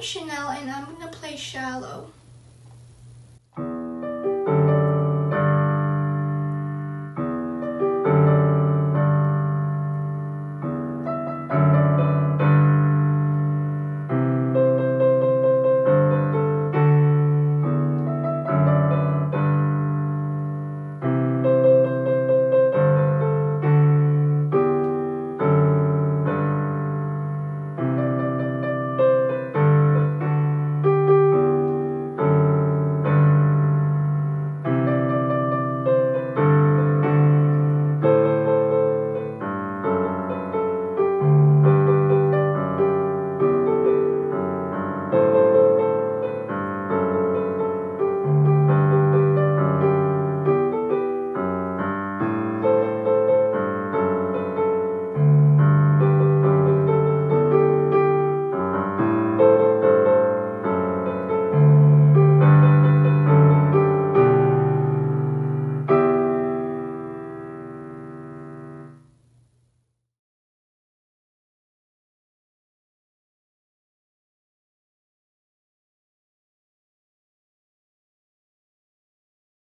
Chanel and I'm gonna play Shallow.